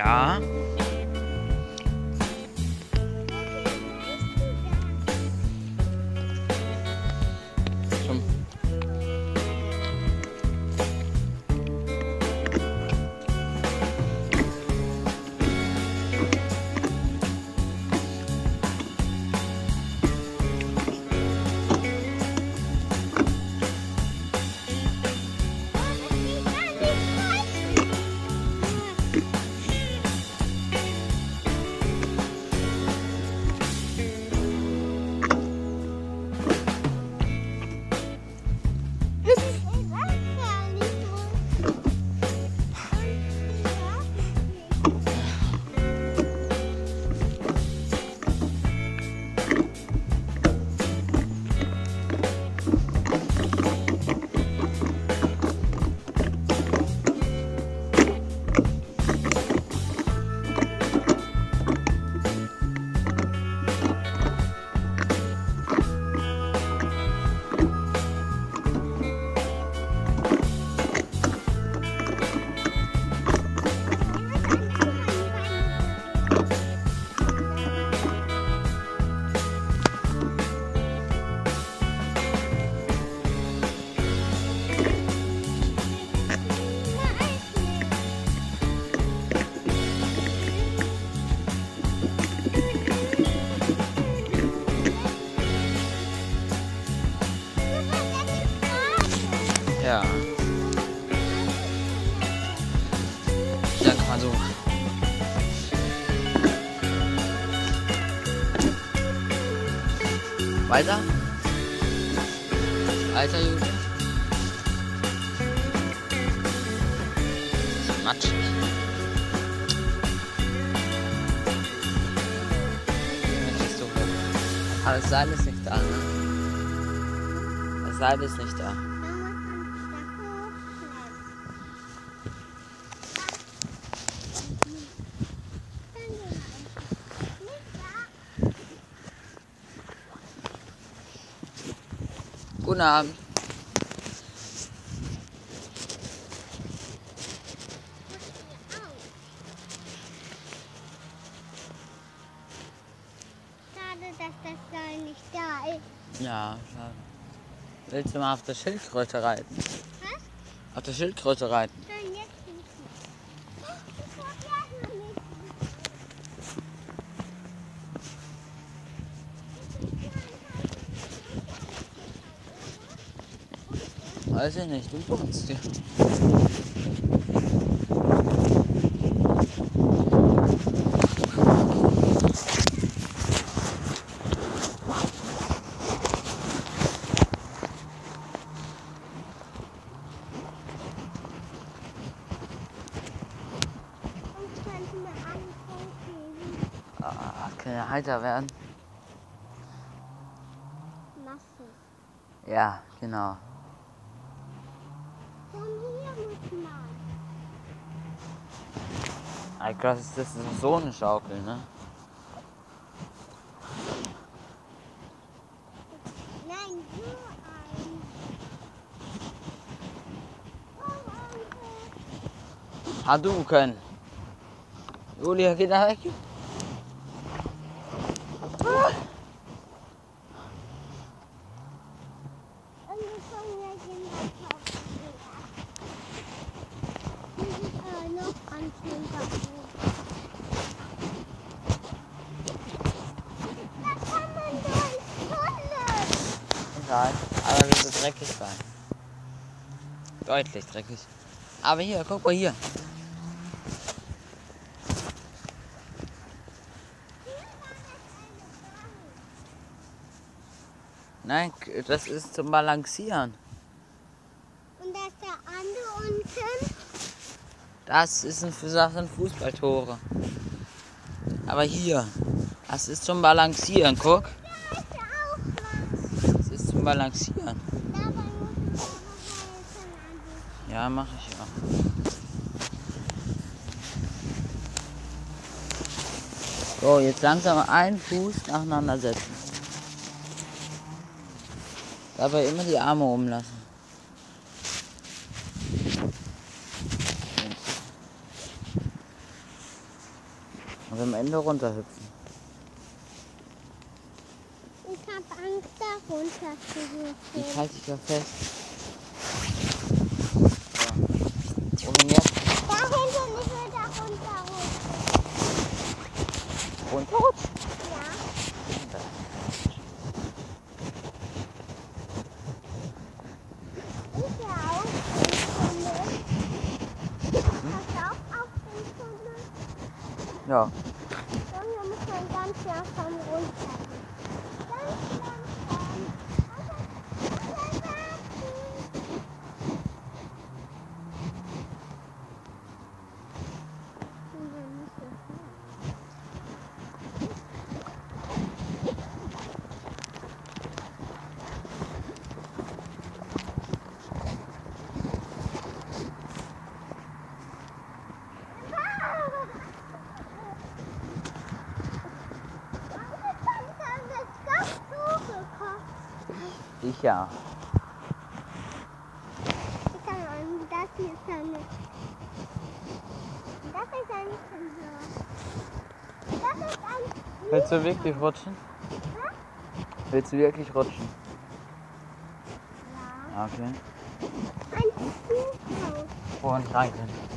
Ja. Weiter? Weiter? Ist matschig. Aber das Seil ist nicht da, ne? Das Seil ist nicht da. Abend. Schade, dass das Seil nicht da ist. Ja, schade. Willst du mal auf der Schildkröte reiten? Was? Auf der Schildkröte reiten? Nein, jetzt nicht. Ach, das war ja noch nicht. Weiß ich nicht, du wir angucken. Ah, kann ja heiter werden. Masse. Ja, genau. Man. Ich glaube, das ist so eine Schaukel, ne? Nein, so ein. Hadouken. Julia, geh da weg. Und wir fangen jetzt in der Schaukel an. Wir sind äh, noch an Schulterbuch. Da kann man durch Egal, aber wird so dreckig sein. Deutlich dreckig. Aber hier, guck mal hier. Nein, das ist zum Balancieren. Und da ist der andere unten. Das ist ein, das sind Fußballtore. Aber hier, das ist zum Balancieren, guck. Da ist ja auch was. Das ist zum Balancieren. Ja, mache ich ja. So, jetzt langsam einen Fuß nacheinander setzen. Dabei immer die Arme oben lassen. Und am Ende runterhüpfen. Ich habe Angst, da runter zu Ich hüpfen. halte dich ja fest. So. Wohin jetzt? Da hinten, ich will da runter rutschen. Runterrutschen. Ja. Ich auch. Auf den Tunnel. Ja. Junge, muss man ganz langsam runter. Ganz langsam. Aber, aber warten. Und dann nicht so schnell. Ich ja. Das hier ist eine. Das ist ein Sensor. Das ist ein. Willst du wirklich rutschen? Willst du wirklich rutschen? Ja. Okay. Ein Spielhaus. Nicht rein können.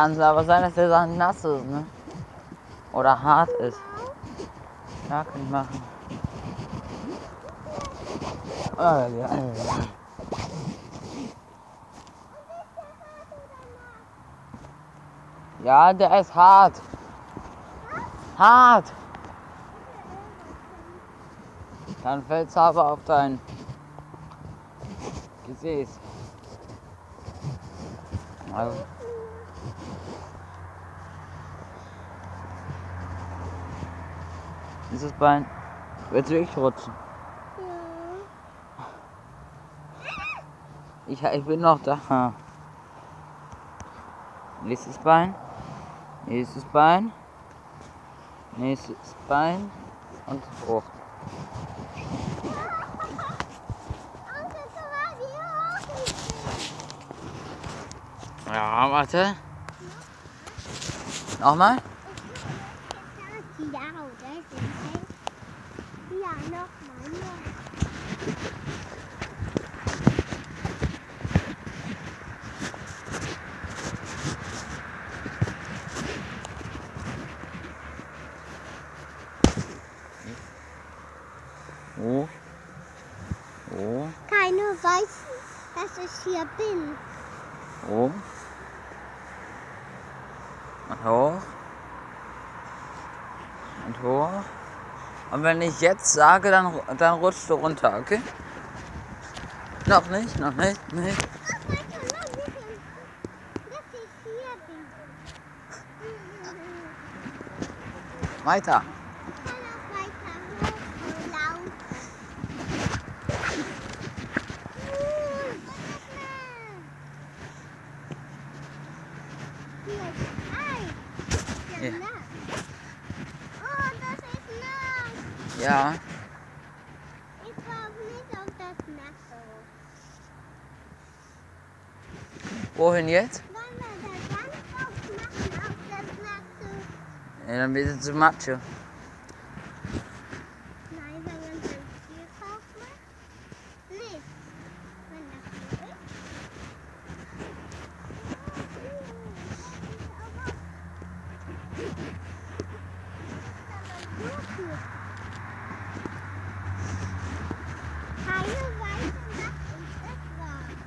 Kann es aber sein, dass der Sand nass ist, ne? Oder hart ist. Ja, kann ich machen. Ah, ja, ja, der ist hart. Hart. Dann fällt's aber auf dein Gesäß. Also, dieses Bein wird wirklich rutschen. Ja. Ich, ich bin noch da. Nächstes Bein. Nächstes Bein. Nächstes Bein. Und hoch. Ja, warte. Nochmal. Ja, oder? Ja, nochmal. Ja. Oh. Oh. Keiner weiß, dass ich hier bin. Oh. Und hoch. Und hoch. Und wenn ich jetzt sage, dann, dann rutschst du runter, okay? Noch nicht, noch nicht, nicht. Ach, warte, noch ein bisschen. Dass ich hier bin. Weiter. Ich kann auch weiter hochlaufen. Uh, Hier ist Eis. Ja. Ja. nass. Oh, das ist nass. Ja. Ich brauche nicht auf das Nasse. Wohin jetzt? Wollen wir da ganz drauf machen auf das Nasse? Ja, dann wird es zu Matsche. Nein, wenn man ein Spiel drauf macht. Nicht. Wenn das so ist. Keine weiße Nacht und das war's.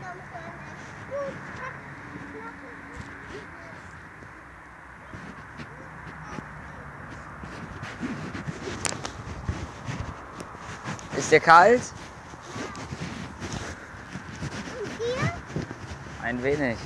Dann kann es gut abschlafen. Ist dir kalt? Und hier? Ein wenig.